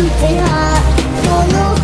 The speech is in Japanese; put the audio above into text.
しはこの